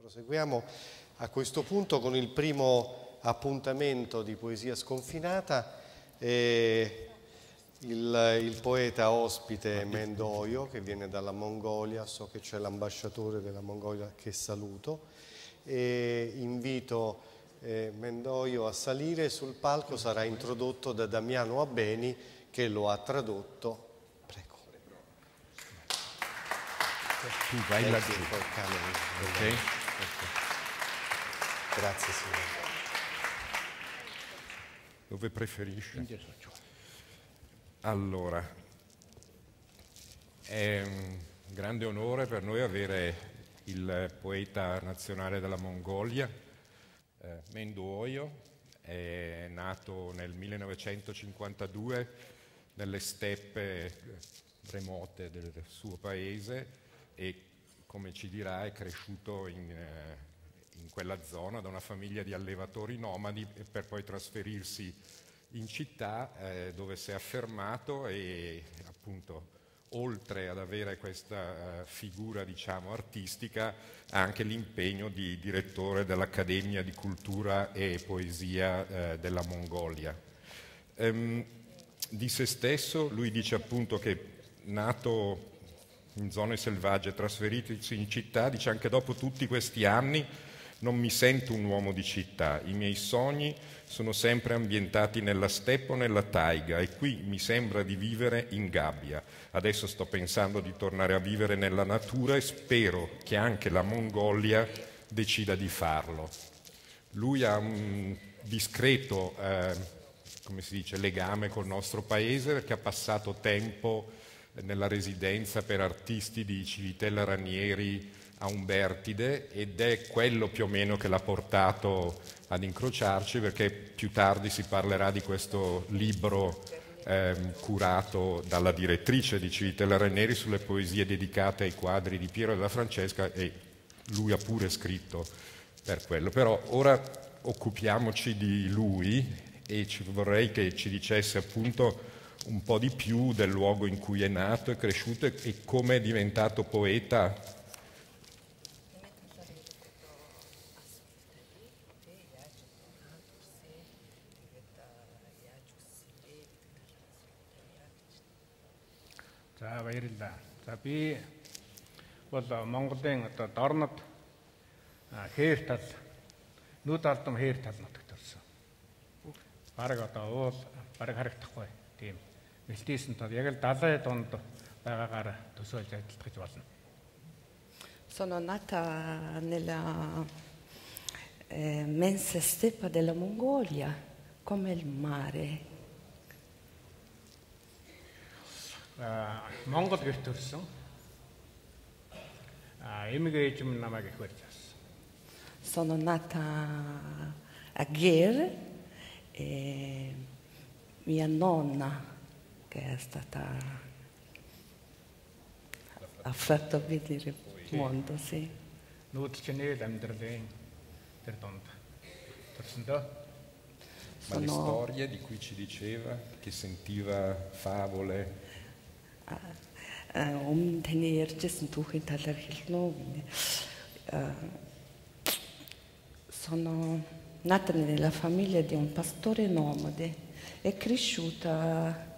Proseguiamo a questo punto con il primo appuntamento di poesia sconfinata. Eh, il, il, poeta ospite Mendoio che viene dalla Mongolia, so che c'è l'ambasciatore della Mongolia che saluto e invito eh, Mendoio a salire sul palco, sarà introdotto da Damiano Abeni che lo ha tradotto. Prego. Tu vai eh, laggiù. Okay. Grazie signore. Dove preferisci? Allora, è un grande onore per noi avere il poeta nazionale della Mongolia, eh, Mendo Oyo, è nato nel 1952 nelle steppe eh, remote del suo paese e come ci dirà è cresciuto in, eh, in quella zona da una famiglia di allevatori nomadi per poi trasferirsi in città eh, dove si è affermato e appunto oltre ad avere questa uh, figura diciamo, artistica, ha anche l'impegno di direttore dell'Accademia di Cultura e Poesia uh, della Mongolia. Um, di se stesso lui dice appunto che nato in zone selvagge, trasferitosi in città, dice anche dopo tutti questi anni non mi sento un uomo di città, i miei sogni sono sempre ambientati nella steppa o nella taiga e qui mi sembra di vivere in gabbia. Adesso sto pensando di tornare a vivere nella natura e spero che anche la Mongolia decida di farlo. Lui ha un discreto, eh, dice, legame col nostro paese perché ha passato tempo nella residenza per artisti di Civitella Ranieri a Umbertide ed è quello più o meno che l'ha portato ad incrociarci perché più tardi si parlerà di questo libro ehm, curato dalla direttrice di Civitella Ranieri sulle poesie dedicate ai quadri di Piero della Francesca e lui ha pure scritto per quello. Però ora occupiamoci di lui e vorrei che ci dicesse appunto un po' di più del luogo in cui è nato, è cresciuto e come è diventato poeta За баярлалаа. За би бол Монголын одоо дорнод хээр тал нүд алдам хээр тал нутагт төрсөн. Бараг одоо уул бараг харагдахгүй тийм мэлтийсэн тал яг л далай донд байгаагаар төсөөлж ажиллах гэж болно. Sono nata nella eh, mensa steppa della Mongolia, come il mare. Монгол гэрт төрсөн. А эмэг ээж минь намайг их барьж авсан. Sono nata a Gher e mia nonna che è stata ha fatto vedere il mondo, sì. Нүүд чинь л амьдралын тэр донд төрсөн дөө. Ma le storie di cui ci diceva, che sentiva favole, өмнө таны ярьжсэн түүхийн талаар хэлнэ үү гэнэ. Sono nata nella famiglia di un pastore nomade e cresciuta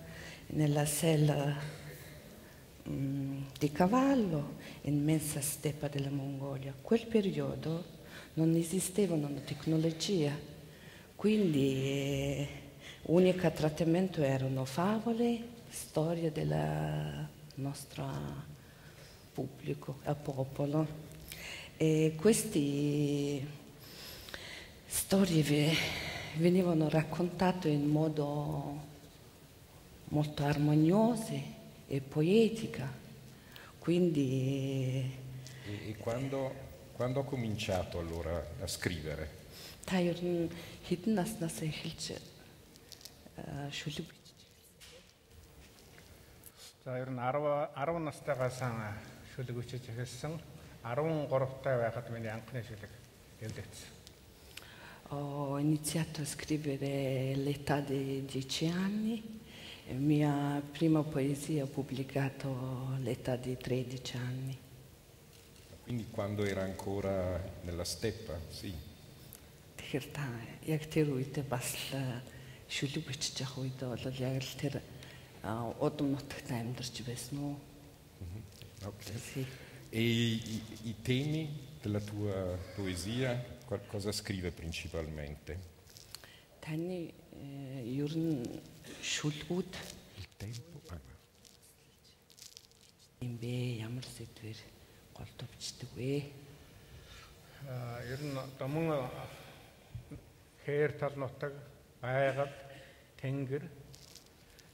nella sella um, di cavallo immensa steppa della Mongolia. Quel periodo non esistevano tecnologie, quindi eh, l'unico trattamento erano favole storia del nostro pubblico e popolo. E queste storie venivano raccontate in modo molto armonioso e poetica. Quindi... E, e quando, quando ho cominciato allora a scrivere? Та ер нь хэдэн наснаас эхэлж шүлэг За ер нь 10 10 настайгаас шүлэг өчөж эхэлсэн. 13 таа байхад миний анхны шүлэг явагдсан. Ho iniziato a scrivere all'età di 10 anni, la mia prima poesia ho pubblicato all'età di 13 anni. Quindi quando era ancora nella steppa, sì. Тэгэхээр та яг тэр үедээ бас шүлэг бичиж явах үед бол яг л тэр удам нутагт амьдарч байсан уу? Ok. E i, temi della tua poesia, cosa scrive principalmente? Таны э, ер нь шүлгүүд Il tempo? Юм бэ? Ямар сэдвэр голдуу бичдэг вэ? Аа, ер нь одоо мөн хээр тал нутаг, байгаль, тэнгэр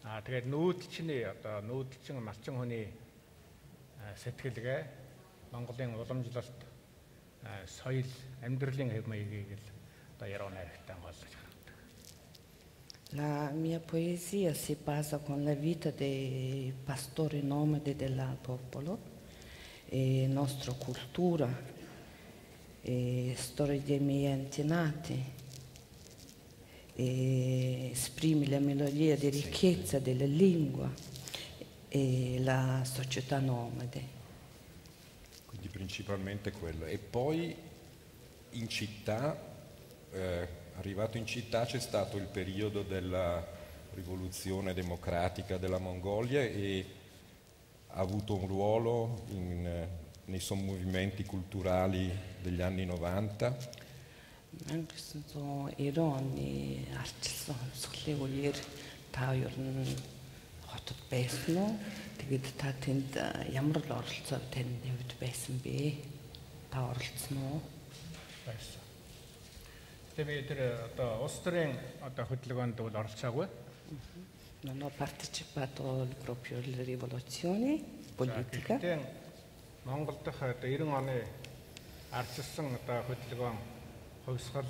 тэгээд нүүдэлчний одоо нүүдэлчин малчин хүний аа, сэтгэлгээ Монголын уламжлалт аа, соёл, амьдралын хэв маягийг л одоо яруу найрагтай голж харагдав. La mia poesia si basa con la vita dei pastori nomadi del popolo, e nostra cultura, e storia dei miei antenati, e esprime la melodia di ricchezza della lingua e la società nomade. Quindi principalmente quello. E poi in città, eh, arrivato in città c'è stato il periodo della rivoluzione democratica della Mongolia e ha avuto un ruolo in, eh, nei sommovimenti culturali degli anni 90. 1990 оны арчилсан хувьсгалын үеэр та ер нь хотод байсан уу? Тэгээд та тэнд ямар л оролцоо таны хувьд байсан бэ? Та оролцсон уу? байсан. Тэгээ би тэр одоо улс төрийн одоо хөдөлгөөнд бол оролцоогүй. Non ho partecipato proprio alle rivoluzioni politica. Гэхдээ Монгол дахь одоо 90 оны ардчилсан одоо хөдөлгөөн хувьсгал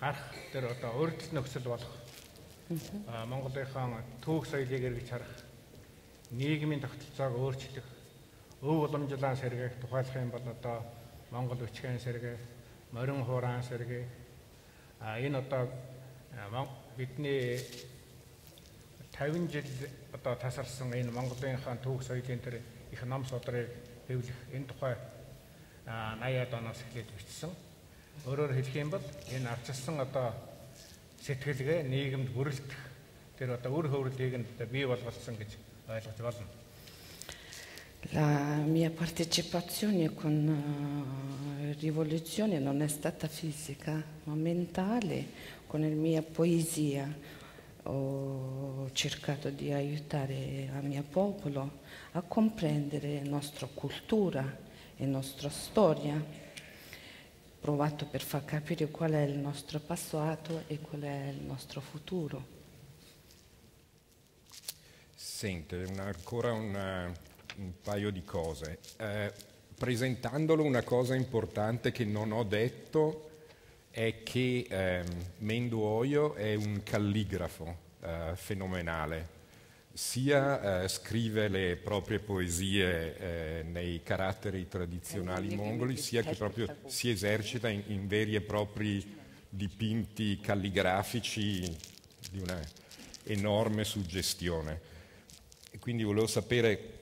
гарах тэр одоо өөрчлөлт нөхцөл болох. Аа, Монголынхаа түүх соёлыг эргэж харах нийгмийн тогтолцоог өөрчлөх өв уламжлалаа сэргээх тухайлах юм бол одоо Монгол өчгөн сэргээх морин хураан сэргээх а энэ одоо бидний 50 жил одоо тасарсан энэ Монголынхаа түүх соёлын тэр их ном содрыг хэвлэх энэ тухай а, 80-аад оноос эхлээд бичсэн. Өөрөөр хэлэх юм бол энэ арчилсан одоо сэтгэлгээ нийгэмд бүрэлдэх тэр одоо үр хөврөлийг нь одоо бий болгосон гэж ойлгож болно. La mia partecipazione con la rivoluzione non è stata fisica, ma mentale. Con la mia poesia ho cercato di aiutare il mio popolo a comprendere la nostra cultura e la nostra storia. Provato per far capire qual è il nostro passato e qual è il nostro futuro. Sente, una- ancora una- un paio di cose. Eh, presentandolo una cosa importante che non ho detto è che ehm, Mendo Oio è un calligrafo eh, fenomenale. Sia eh, scrive le proprie poesie eh, nei caratteri tradizionali mongoli, sia che proprio si esercita in, in veri e propri dipinti calligrafici di una enorme suggestione. E quindi volevo sapere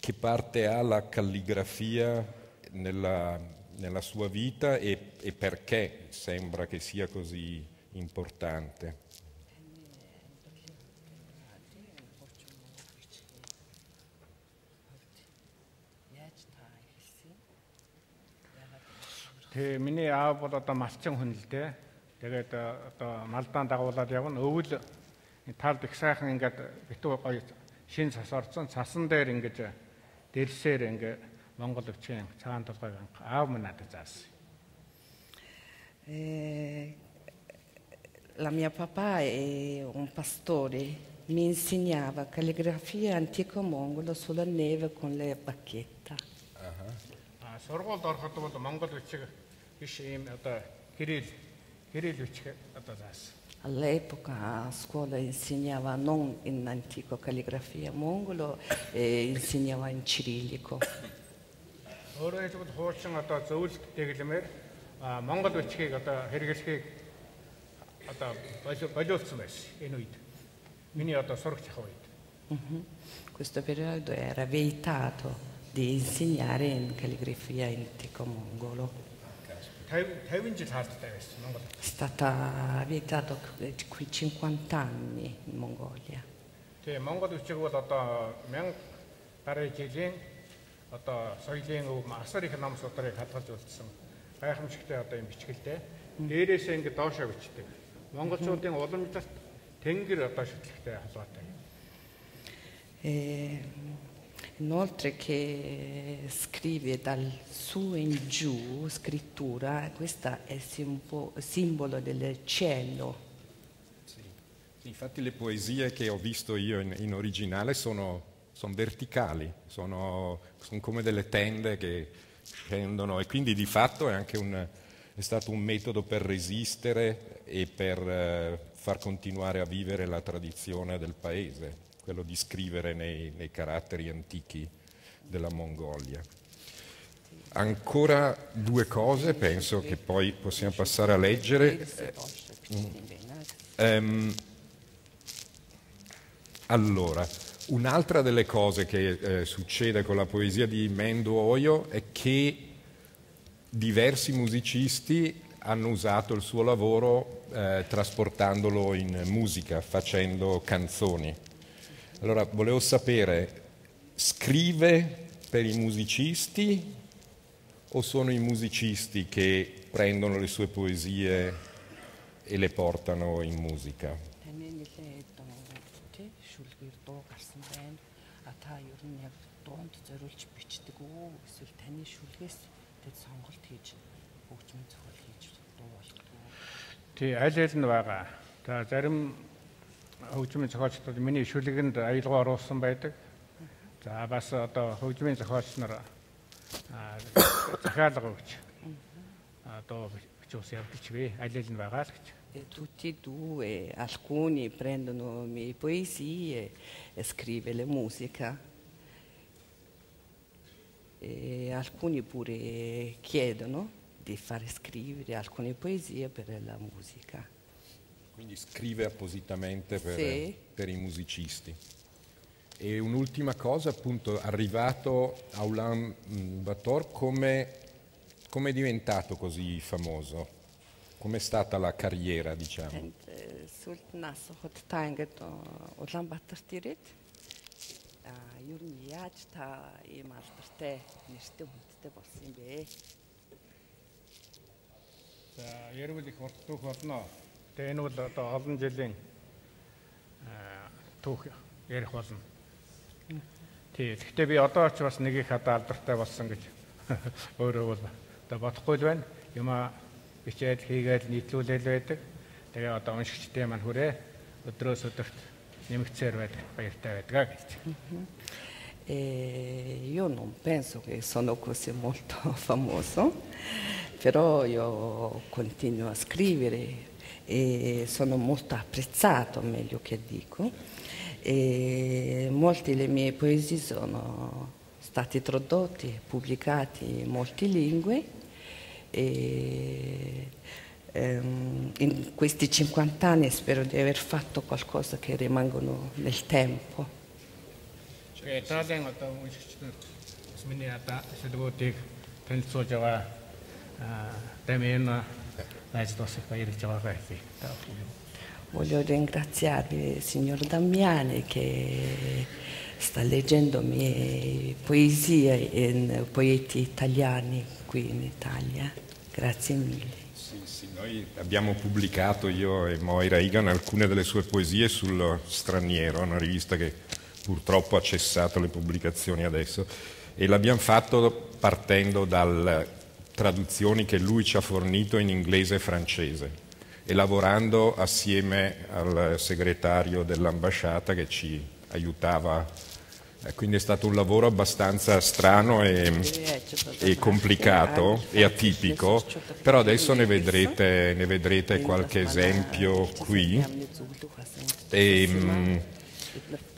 che parte ha la calligrafia nella, nella sua vita e, e perché sembra che sia così importante. Тэгээ миний аав бол одоо малчин хүн л дээ. Тэгээд э, одоо малдаан дагуулад явна. Өвөл талд их сайхан ингээд битүү гоё шин цас орцсон цасан дээр ингээд дэрсээр ингээд Монгол өвчийн цагаан толгойг аав минь надад заасан. Eh, la mia papà è un pastore, mi insegnava calligrafia antico mongolo sulla neve con le bacchetta. Аа сургуульд ороход бол Монгол өвчиг биш ийм одоо гэрэл гэрэл өвчиг одоо заасан. All'epoca a scuola insegnava non in antico calligrafia mongolo, eh, insegnava in cirillico. Өөрөөр хэлбэл хуучин одоо зөвлөлт дэглэмээр аа, Монгол өвчгийг одоо хэрэглэхийг одоо болиу- болиулсан байсан энэ үед. Миний одоо сурагч ах үед. Mhm. Questo periodo era vietato di di insegnare in calligrafia in antico mongolo. 50 50 жил хаалттай байсан Монгол. Stata abitata qui 50 anni in Mongolia. Тэгээ Монгол үчиг бол одоо 1000 гаруй жилийн одоо соёлын өв асар их нам судрыг хадгалж үлдсэн гайхамшигтай одоо юм бичгэлтэй. Дээрээсээ ингэ доошоо бичдэг. Монголчуудын уламжлалт тэнгэр одоо шүтлэгтэй холбоотой. E, inoltre che scrive dal su in giù scrittura, questo è simbo- simbolo del cielo. Sì, Infatti le poesie che ho visto io in, in originale sono, sono verticali, sono, sono come delle tende che scendono e quindi di fatto è un, è stato un metodo per resistere e per eh, far continuare a vivere la tradizione del paese, quello di scrivere nei, nei caratteri antichi della Mongolia. Ancora due cose, penso che poi possiamo passare a leggere. Ehm, allora, un'altra delle cose che eh, succede con la poesia di Mendo Oyo è che diversi musicisti hanno usato il suo lavoro eh, trasportandolo in musica, facendo canzoni. Allora, volevo sapere, scrive per i musicisti o sono i musicisti che prendono le sue poesie e le portano in musica? Таны нэлээд тий шүлгээр дуу гарсан байна. А та ер нь яг дуунд зориулж бичдэг үү? Эсвэл таны шүлгээс тэд сонголт хийж хөгжмөн зохиол хийж дуу болдог уу? Тий аль аль нь байгаа. За зарим хөгжмийн зохиолчдод миний шүлгэнд аялгаа оруулсан байдаг. За бас одоо хөгжмийн зохиолч нар аа, захиалга өгч одоо бичүүлсэн явдагч вэ? Аль аль нь байгаа л гэж. E tutti e due, alcuni prendono le mie poesie e scrive le musica. E alcuni pure chiedono di fare scrivere alcune poesie per la musica. Quindi scrive appositamente per, Sì. per i musicisti. E un'ultima cosa, appunto, arrivato a Ulan Bator, come, come è diventato così famoso? Com'è stata la carriera, diciamo? Энд э, сүлд нас хот та ингээд э, Улаанбаатарт ирээд а ер нь яаж та ийм алдартай нэртэй хүндтэй болсон юм бэ? За ярил их урт түүх болно. Тэгээ энэ бол одоо олон жилийн түүх ярих болно. Тий. Гэхдээ би одоо ч бас нэг их хадаа алдартай болсон гэж өөрөө бол одоо бодохгүй л байна. Юма бичээд хийгээд нийтлүүлэл байдаг. Тэгээ одоо уншигчдээ маань хүрээ өдрөөс өдөрт нэмэгцээр байдаг баяртай байдгаа гэж. E io non penso che sono così molto famoso, però io continuo a scrivere e sono molto apprezzato, meglio che dico, e molte delle mie poesie sono stati tradotti, pubblicati in molte lingue e ehm, in questi 50 anni spero di aver fatto qualcosa che rimangono nel tempo. Sì. Voglio ringraziare il signor Damiani che sta leggendo mie poesie in poeti italiani qui in Italia. Grazie mille. Sì, sì, noi abbiamo pubblicato io e Moira Igan alcune delle sue poesie sul Straniero, una rivista che purtroppo ha cessato le pubblicazioni adesso, e l'abbiamo fatto partendo dal traduzioni che lui ci ha fornito in inglese e francese e lavorando assieme al segretario dell'ambasciata che ci aiutava. Eh, Quindi è stato un lavoro abbastanza strano e, e complicato e atipico, però adesso ne vedrete, ne vedrete qualche esempio qui. E, mm,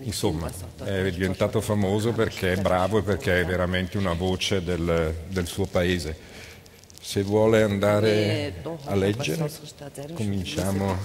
insomma, è diventato famoso perché è bravo e perché è veramente una voce del, del suo paese. Se vuole andare a leggere, cominciamo.